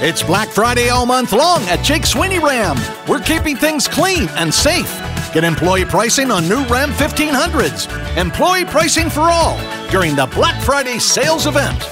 It's Black Friday all month long at Jake Sweeney Ram. We're keeping things clean and safe. Get employee pricing on new Ram 1500s. Employee pricing for all during the Black Friday sales event.